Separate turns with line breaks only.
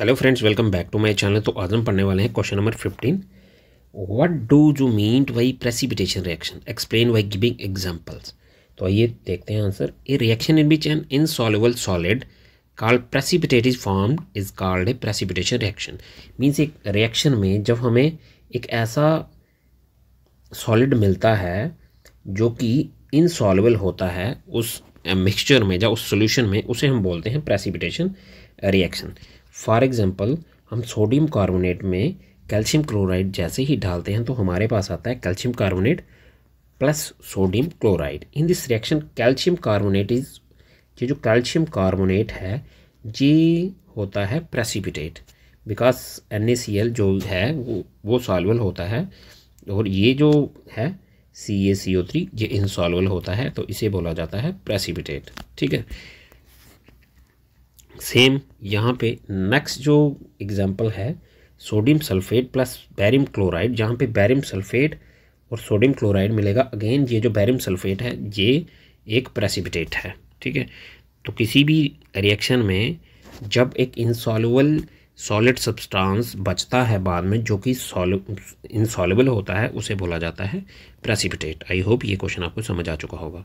Hello friends welcome back to my channel तो आज हम पढ़ने वाले हैं question number fifteen what do you mean by precipitation reaction explain by giving examples तो आइए देखते हैं answer a reaction in which an insoluble solid called precipitate is formed is called a precipitation reaction means एक reaction में जब हमें एक ऐसा सॉलिड मिलता है जो कि इनसॉल्युबल होता है, उस मिक्सचर में या उस सोल्यूशन में, उसे हम बोलते हैं प्रेसिपिटेशन रिएक्शन फॉर एग्ज़ाम्पल हम सोडियम कार्बोनेट में कैल्शियम क्लोराइड जैसे ही डालते हैं तो हमारे पास आता है calcium carbonate plus sodium chloride in this reaction calcium carbonate is ये जो कैल्शियम कार्बोनेट है, ये होता है प्रेसिपिटेट बिकॉज़ एन जो है, वो वो सॉल्वल होता है, और ये जो है सी ए सी ओ थ्री ये इनसॉल्वल होता है तो इसे बोला जाता है प्रेसिपिटेट ठीक है? सेम यहाँ पे नेक्स्ट जो एग्जांपल है sodium sulphate plus barium chloride जहाँ पे बैरियम सल्फेट और सोडियम क्लोराइड मिलेगा। अगेन ये जो बैरियम सल्फेट है, ये एक प्रेसिपिटेट है, ठीक है? तो किसी भी रिएक्शन में जब एक इंसॉल्युबल सॉलिड सब्सटेंस बचता है बाद में, जो कि इंसॉल्युबल होता है, उसे बोला जाता है प्रेसिपिटेट आई होप ये क्वेश्चन आपको समझ आ चुका होगा।